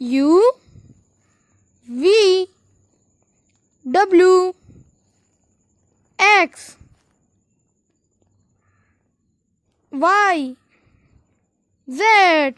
U V W X Y Z